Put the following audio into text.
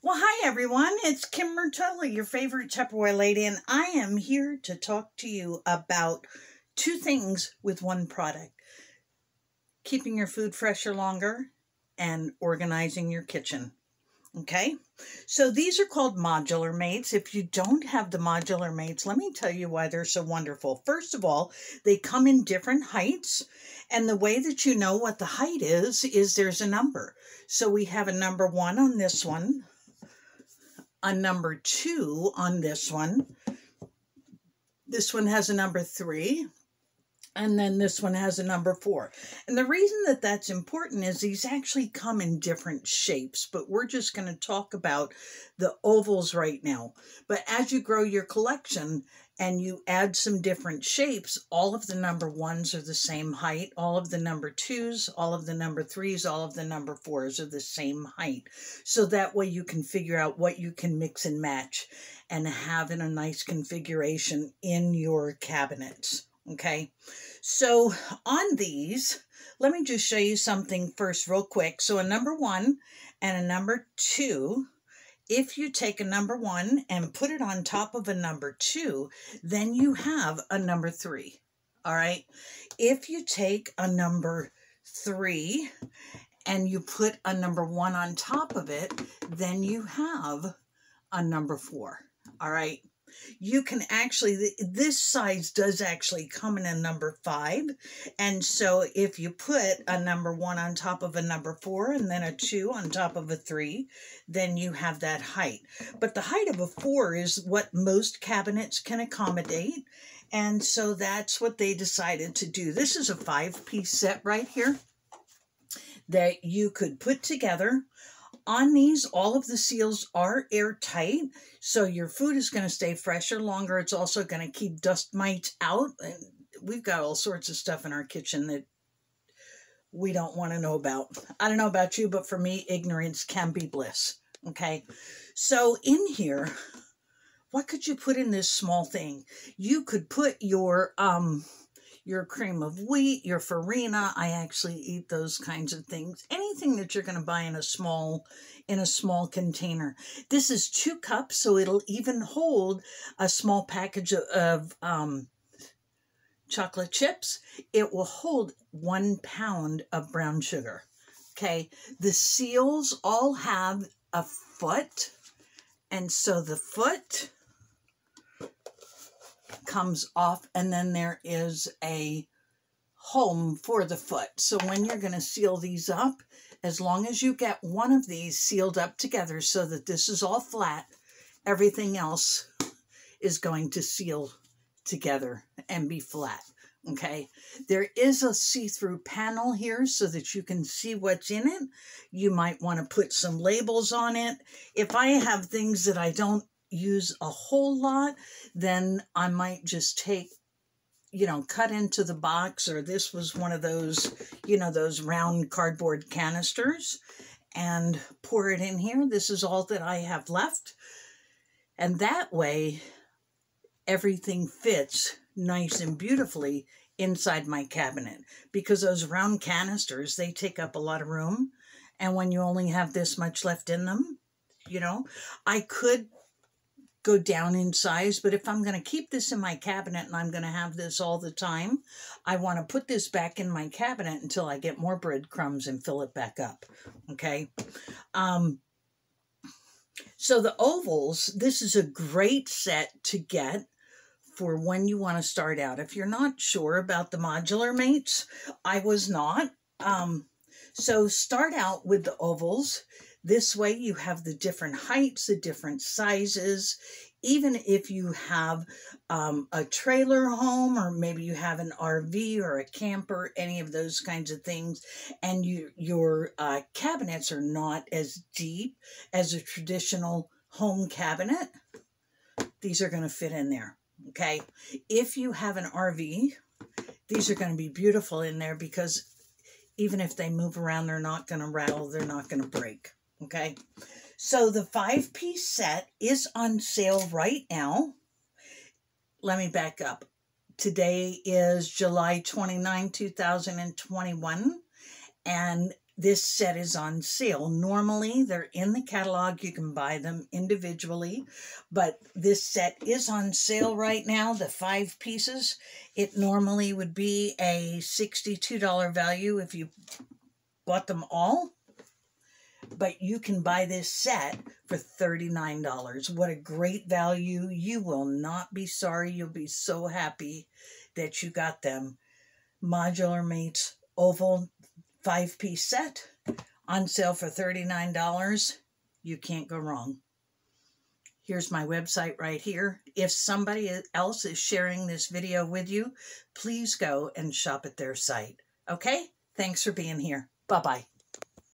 Well, hi everyone. It's Kim Murtola, your favorite Tupperware lady, and I am here to talk to you about two things with one product keeping your food fresher longer and organizing your kitchen. Okay, so these are called modular mates. If you don't have the modular mates, let me tell you why they're so wonderful. First of all, they come in different heights, and the way that you know what the height is, is there's a number. So we have a number one on this one, a number two on this one. This one has a number three, and then this one has a number four. And the reason that that's important is these actually come in different shapes, but we're just going to talk about the ovals right now. But as you grow your collection and you add some different shapes, all of the number ones are the same height, all of the number twos, all of the number threes, all of the number fours are the same height. So that way you can figure out what you can mix and match and have in a nice configuration in your cabinets. Okay, so on these, let me just show you something first, real quick. So a number one and a number two, if you take a number one and put it on top of a number two, then you have a number three. All right. If you take a number three and you put a number one on top of it, then you have a number four. All right you can actually, this size does actually come in a number five. And so if you put a number one on top of a number four and then a two on top of a three, then you have that height. But the height of a four is what most cabinets can accommodate. And so that's what they decided to do. This is a five piece set right here that you could put together on these, all of the seals are airtight, so your food is going to stay fresher longer. It's also going to keep dust mites out. And we've got all sorts of stuff in our kitchen that we don't want to know about. I don't know about you, but for me, ignorance can be bliss. Okay. So in here, what could you put in this small thing? You could put your um your cream of wheat, your farina. I actually eat those kinds of things. Anything that you're going to buy in a small in a small container. This is two cups, so it'll even hold a small package of, of um, chocolate chips. It will hold one pound of brown sugar. Okay, the seals all have a foot, and so the foot comes off and then there is a home for the foot. So when you're going to seal these up, as long as you get one of these sealed up together so that this is all flat, everything else is going to seal together and be flat. Okay, there is a see-through panel here so that you can see what's in it. You might want to put some labels on it. If I have things that I don't use a whole lot, then I might just take, you know, cut into the box, or this was one of those, you know, those round cardboard canisters, and pour it in here. This is all that I have left. And that way, everything fits nice and beautifully inside my cabinet because those round canisters, they take up a lot of room. And when you only have this much left in them, you know, I could go down in size. But if I'm going to keep this in my cabinet and I'm going to have this all the time, I want to put this back in my cabinet until I get more breadcrumbs and fill it back up. Okay. Um, so the ovals, this is a great set to get for when you want to start out. If you're not sure about the modular mates, I was not. Um, so start out with the ovals. This way you have the different heights, the different sizes. Even if you have um, a trailer home or maybe you have an RV or a camper, any of those kinds of things, and you, your uh, cabinets are not as deep as a traditional home cabinet, these are going to fit in there. Okay. If you have an RV, these are going to be beautiful in there because even if they move around, they're not going to rattle, they're not going to break. Okay. So the five piece set is on sale right now. Let me back up. Today is July 29, 2021. And this set is on sale. Normally, they're in the catalog. You can buy them individually, but this set is on sale right now. The five pieces, it normally would be a $62 value if you bought them all, but you can buy this set for $39. What a great value. You will not be sorry. You'll be so happy that you got them. Modular Mates Oval five piece set on sale for $39. You can't go wrong. Here's my website right here. If somebody else is sharing this video with you, please go and shop at their site. Okay? Thanks for being here. Bye-bye.